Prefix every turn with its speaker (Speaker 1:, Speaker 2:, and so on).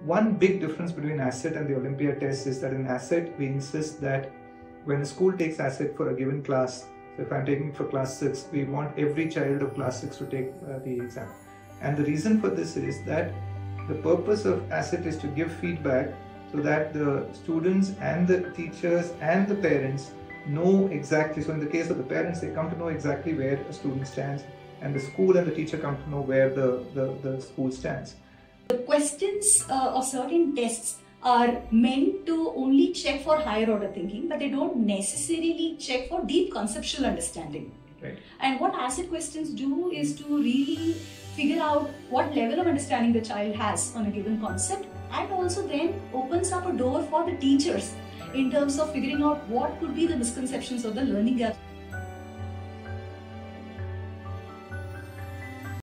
Speaker 1: one big difference between ASSET and the Olympiad test is that in ASSET, we insist that when a school takes ASSET for a given class, so if I'm taking for class 6, we want every child of class 6 to take uh, the exam. And the reason for this is that the purpose of ASSET is to give feedback so that the students and the teachers and the parents know exactly. So, in the case of the parents, they come to know exactly where a student stands, and the school and the teacher come to know where the, the, the school stands.
Speaker 2: The questions uh, of certain tests are meant to only check for higher order thinking, but they don't necessarily check for deep conceptual understanding.
Speaker 1: Right.
Speaker 2: And what ASSET questions do is to really figure out what level of understanding the child has on a given concept and also then opens up a door for the teachers in terms of figuring out what could be the misconceptions or the learning gaps